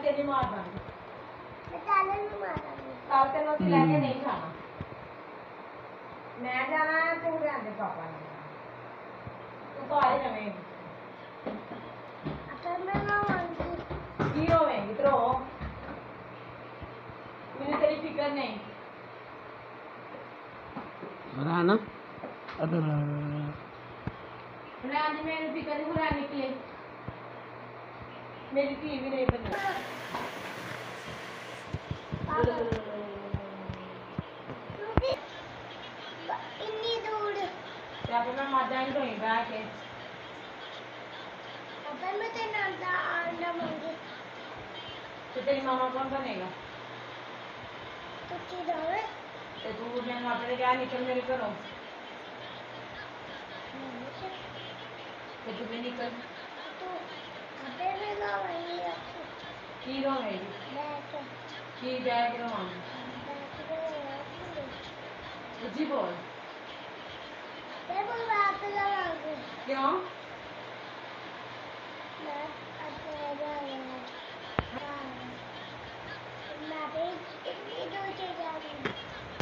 ਤੇਰੀ ਮਾਰ ਦਾਂਗੀ ਮੈਂ ਤਾਲੇ ਨੂੰ ਮਾਰਾਂਗੀ ਕੱਲ ਤੈਨੂੰ ਅਸੀਂ ਲੈ ਕੇ ਨਹੀਂ ਜਾਣਾ ਮੈਂ ਜਾਣਾ ਹੈ ਤੂੰ ਰਹਿੰਦੇ ਪਾਪਾ ਨੇ ਤੂੰ ਘਰ ਹੀ ਰਵੇਂਗੀ ਅਕਰ ਮੈਂ ਨਾ ਮੰਗੀ ਕੀ ਹੋਵੇਂਗੀ ਤਰੋ ਮੈਨੂੰ ਤੇਰੀ ਫਿਕਰ ਨਹੀਂ ਰਾਣਾ ਅਦਰ ਹੁਣ ਅੱਜ ਮੈਨੂੰ ਫਿਕਰ ਨਹੀਂ ਹੁਰਾ ਨਿਕਲੇ मेरी थी नहीं बनी। इतनी दूर। क्या पे मैं मजाइन तो ही बैठ है पापा मैं तेरे अंडा अंडा मांगे। तो तेरी मामा कौन बनेगा? तो की दावे तो तू मैं वहाँ पे क्या निकल मेरे करो तो तू भी निकल। Key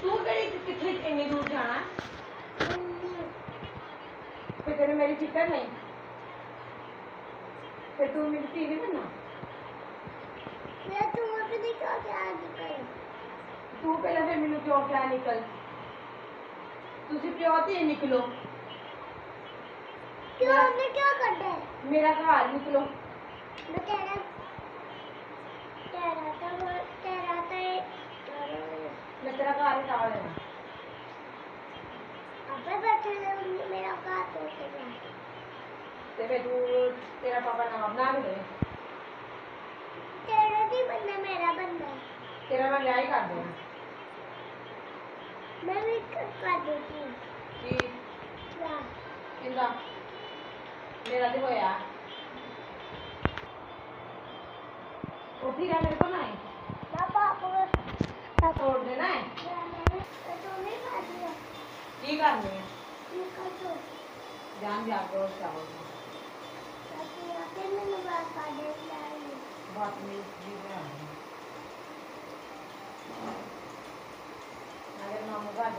तू कड़ी फिर तेरे मेरी फ़िक्र नहीं। फिर तू मेरी टीवी बना प्योर क्या निकल? तुझे प्योर होती है निकलो। क्यों हमने क्या करना है? मेरा कहा निकलो। मैं कह रहा कह रहा था वो कह रहा था मैं तेरा कहा निकाल रहा अबे बैठे ले मेरा कहा तो तेरे तू तेरा पापा नाम ना भी दे तेरा भी बनना मेरा बनना। तेरा बंदा ही कर देना मैं भी करवा देती हूँ जी। किंदा मेरा देखो यार। उठी रहा मेरे को ना पापा आपको तोड़ देना है। ठीक है। जान भी आपको क्या होगा बात नहीं ਮਾਮੂ ਘਰ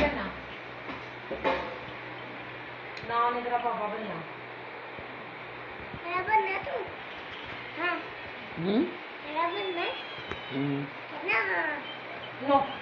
না অনেকরা পাবেন হ্যাঁ, হ্যাঁ। হ্যাঁ, না। হুম? হুম। না।